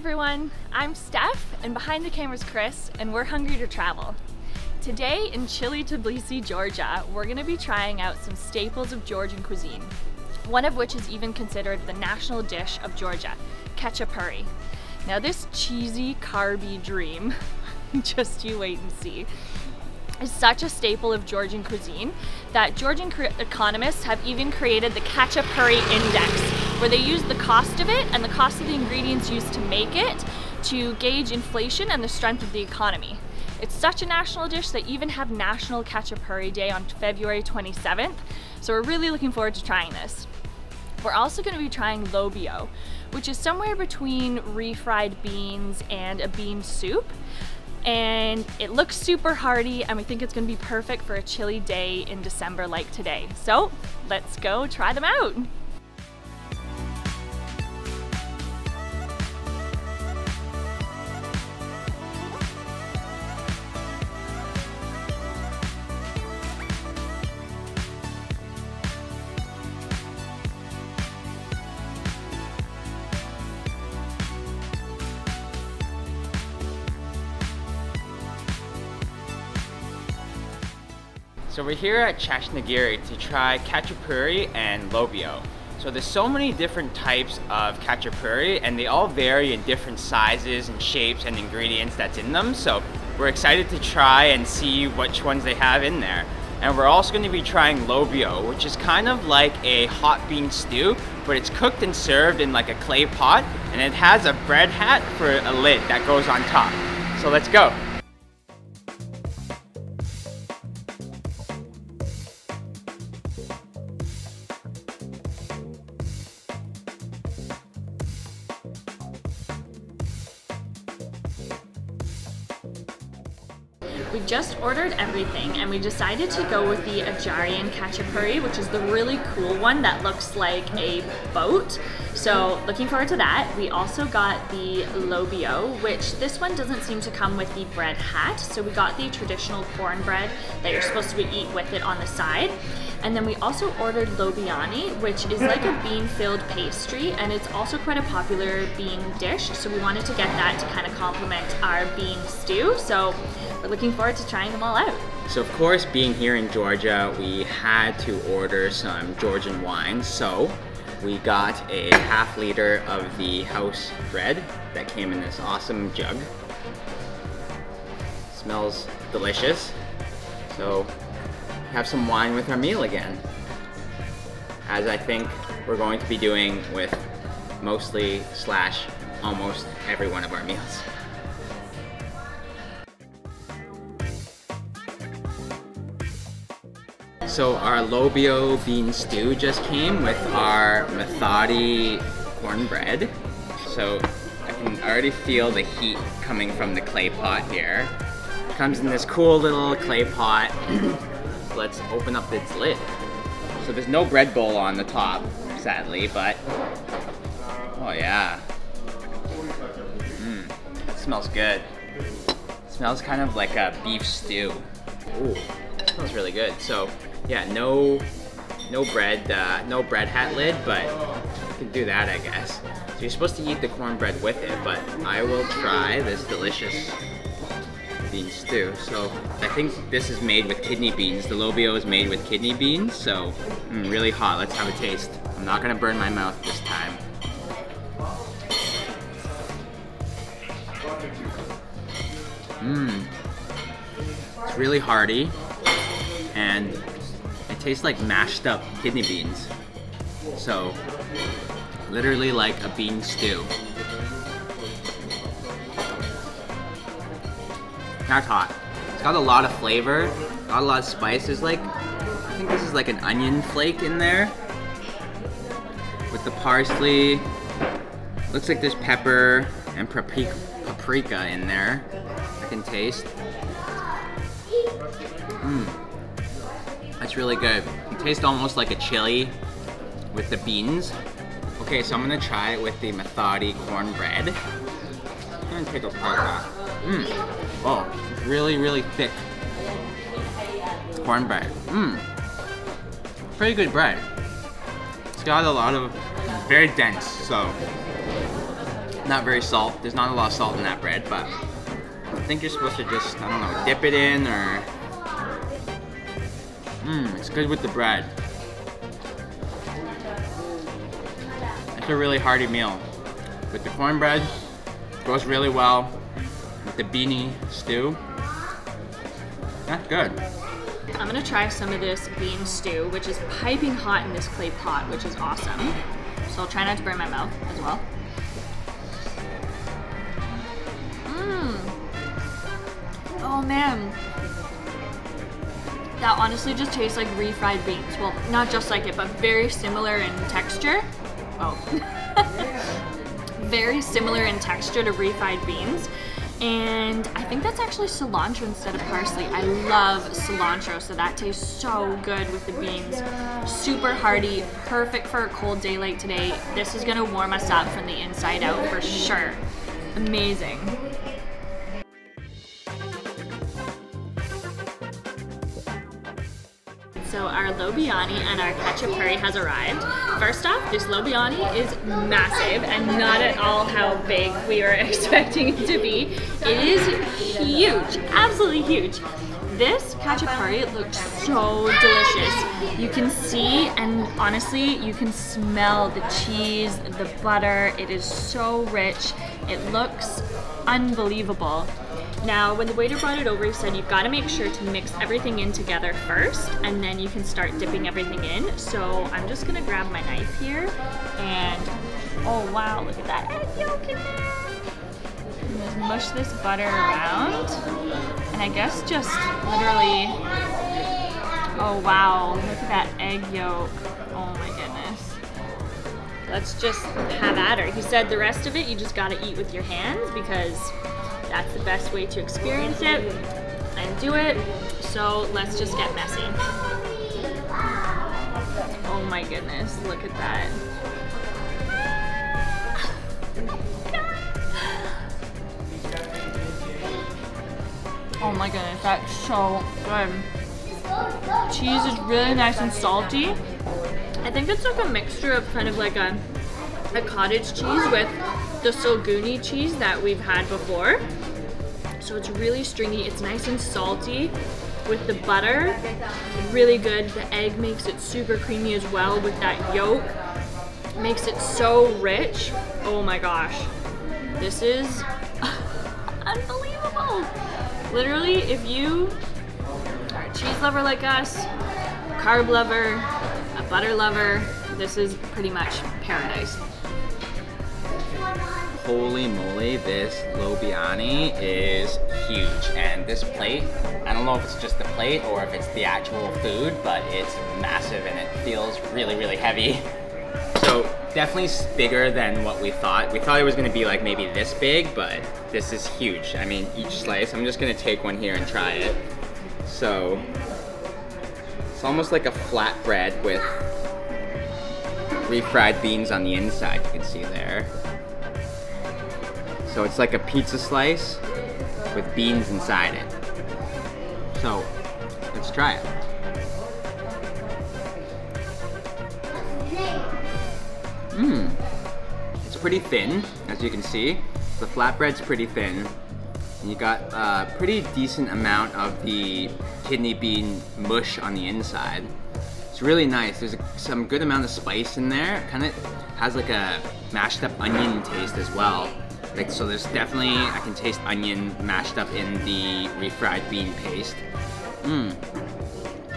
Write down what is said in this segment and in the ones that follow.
everyone, I'm Steph and behind the camera is Chris and we're Hungry Two Travel. Today in chilly Tbilisi, Georgia, we're gonna be trying out some staples of Georgian cuisine, one of which is even considered the national dish of Georgia, khachapuri. Now this cheesy, carby dream, just you wait and see, is such a staple of Georgian cuisine that Georgian economists have even created the Khachapuri Index, where they use the cost of it and the cost of the ingredients used to make it to gauge inflation and the strength of the economy. It's such a national dish that even have National Khachapuri Day on February 27th, so we're really looking forward to trying this. We're also going to be trying lobio, which is somewhere between refried beans and a bean soup and it looks super hearty and we think it's gonna be perfect for a chilly day in December like today. So let's go try them out. So we're here at Chashnagiri to try Khachapuri and lobio. So there's so many different types of Khachapuri and they all vary in different sizes and shapes and ingredients that's in them. So we're excited to try and see which ones they have in there. And we're also going to be trying lobio, which is kind of like a hot bean stew, but it's cooked and served in like a clay pot and it has a bread hat for a lid that goes on top. So let's go. Ordered everything and we decided to go with the Adjarian Khachapuri, which is the really cool one that looks like a boat. So looking forward to that. We also got the Lobio, which this one doesn't seem to come with the bread hat. So we got the traditional cornbread that you're supposed to eat with it on the side. And then we also ordered lobiani, which is like a bean-filled pastry, and it's also quite a popular bean dish. So we wanted to get that to kind of complement our bean stew. So we're looking forward to trying them all out. So of course, being here in Georgia, we had to order some Georgian wine. So we got a half liter of the house red that came in this awesome jug. Smells delicious. So have some wine with our meal again. As I think we're going to be doing with mostly slash almost every one of our meals. So our lobio bean stew just came with our mchadi cornbread. So I can already feel the heat coming from the clay pot here. Comes in this cool little clay pot let's open up its lid. So there's no bread bowl on the top, sadly, but oh yeah. Mmm, smells good. It smells kind of like a beef stew. Ooh, smells really good. So yeah, no no bread, uh, no bread hat lid, but you can do that, I guess. So you're supposed to eat the cornbread with it, but I will try this delicious bean stew. So I think this is made with kidney beans. The lobio is made with kidney beans, so mm, really hot. Let's have a taste. I'm not gonna burn my mouth this time. Mmm. It's really hearty, and it tastes like mashed up kidney beans. So, literally like a bean stew. That's hot. It's got a lot of flavor, got a lot of spices. Like, I think this is like an onion flake in there. With the parsley. Looks like there's pepper and paprika, paprika in there. I can taste. Mmm. That's really good. It tastes almost like a chili with the beans. Okay, so I'm gonna try it with the Mchadi cornbread. I'm gonna take a part of Mmm. Oh, really, really thick cornbread. Mmm. Pretty good bread. It's got a lot of, very dense, so Not very salt. There's not a lot of salt in that bread, but I think you're supposed to just, I don't know, dip it in or... Mmm, it's good with the bread. It's a really hearty meal. With the cornbread, goes really well. The beanie stew, that's good. I'm gonna try some of this bean stew, which is piping hot in this clay pot, which is awesome. So I'll try not to burn my mouth as well. Mmm. Oh man. That honestly just tastes like refried beans. Well, not just like it, but very similar in texture. Oh. very similar in texture to refried beans. And I think that's actually cilantro instead of parsley. I love cilantro, so that tastes so good with the beans. Super hearty, perfect for a cold day like today. This is gonna warm us up from the inside out for sure. Amazing. So our lobiani and our khachapuri has arrived. First off, this lobiani is massive and not at all how big we were expecting it to be. It is huge, absolutely huge. This khachapuri looks so delicious. You can see and honestly, you can smell the cheese, the butter. It is so rich. It looks unbelievable. Now, when the waiter brought it over, he said you've got to make sure to mix everything in together first, and then you can start dipping everything in. So I'm just gonna grab my knife here, and oh wow, look at that egg yolk in there. Just mush this butter around, and I guess just literally, oh wow, look at that egg yolk. Oh my goodness. Let's just have at her. He said the rest of it you just gotta eat with your hands because that's the best way to experience it and do it. So let's just get messy. Oh my goodness, look at that. Oh my goodness, that's so good. Cheese is really nice and salty. I think it's like a mixture of kind of like a, a cottage cheese with the Sulguni cheese that we've had before. So it's really stringy, it's nice and salty with the butter, really good. The egg makes it super creamy as well with that yolk. Makes it so rich. Oh my gosh. This is unbelievable. Literally, if you are a cheese lover like us, carb lover, a butter lover, this is pretty much paradise. Holy moly, this Lobiani is huge. And this plate, I don't know if it's just the plate or if it's the actual food, but it's massive and it feels really, really heavy. So definitely bigger than what we thought. We thought it was gonna be like maybe this big, but this is huge. I mean, each slice, I'm just gonna take one here and try it. So, it's almost like a flatbread with refried beans on the inside, you can see there. So it's like a pizza slice with beans inside it. So, let's try it. Mmm. It's pretty thin, as you can see. The flatbread's pretty thin. And you got a pretty decent amount of the kidney bean mush on the inside. It's really nice. There's a, some good amount of spice in there. Kind of has like a mashed up onion taste as well. Like so, there's definitely I can taste onion mashed up in the refried bean paste. Mmm,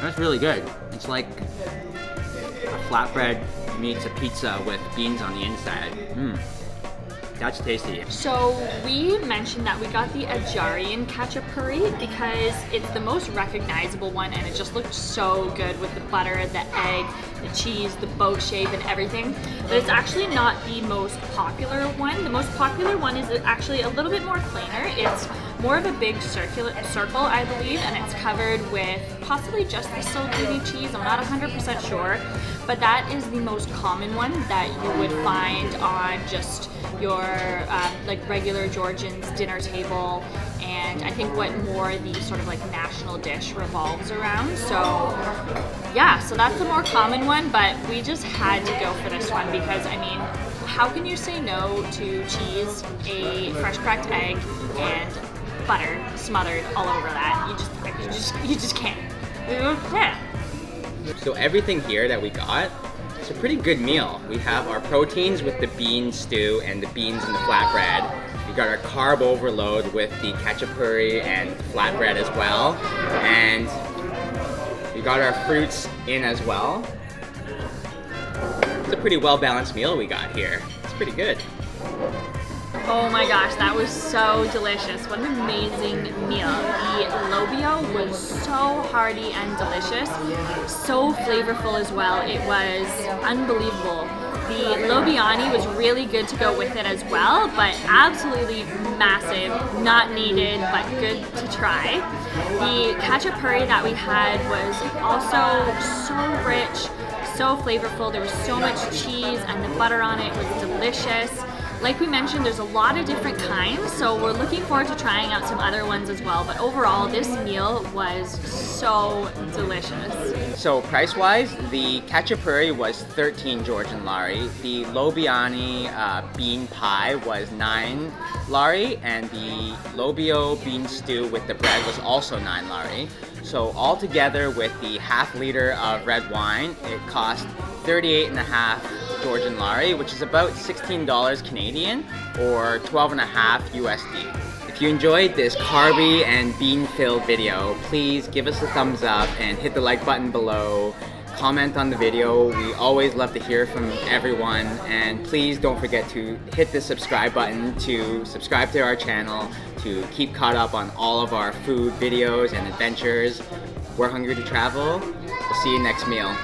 that's really good. It's like a flatbread meets a pizza with beans on the inside. Mmm. That's tasty. So we mentioned that we got the Adjarian khachapuri because it's the most recognizable one and it just looked so good with the butter, the egg, the cheese, the boat shape and everything. But it's actually not the most popular one. The most popular one is actually a little bit more plainer. It's more of a big circular circle, I believe, and it's covered with possibly just the Sulguni cheese. I'm not 100% sure, but that is the most common one that you would find on just your um, like regular Georgian's dinner table and I think what more the sort of like national dish revolves around. So yeah, so that's the more common one, but we just had to go for this one because I mean, how can you say no to cheese, a fresh cracked egg, and butter smothered all over that? You just, you just, you just can't. Yeah. So everything here that we got, it's a pretty good meal. We have our proteins with the bean stew and the beans and the flatbread. We got our carb overload with the khachapuri and flatbread as well. And we got our fruits in as well. It's a pretty well balanced meal we got here. It's pretty good. Oh my gosh, that was so delicious. What an amazing meal. The lobio was so hearty and delicious, so flavorful as well. It was unbelievable. The lobiani was really good to go with it as well, but absolutely massive, not needed, but good to try. The khachapuri that we had was also so rich, so flavorful. There was so much cheese and the butter on it was delicious. Like we mentioned, there's a lot of different kinds, so we're looking forward to trying out some other ones as well. But overall, this meal was so delicious. So price-wise, the khachapuri was 13 Georgian lari. The lobiani uh, bean pie was 9 lari, and the lobio bean stew with the bread was also 9 lari. So all together with the half liter of red wine, it cost 38 and a half Georgian lari, which is about $16 Canadian or 12 and a half USD. If you enjoyed this carby and bean-filled video, please give us a thumbs up and hit the like button below. Comment on the video. We always love to hear from everyone. And please don't forget to hit the subscribe button to subscribe to our channel to keep caught up on all of our food videos and adventures. We're Hungry Two Travel. We'll see you next meal.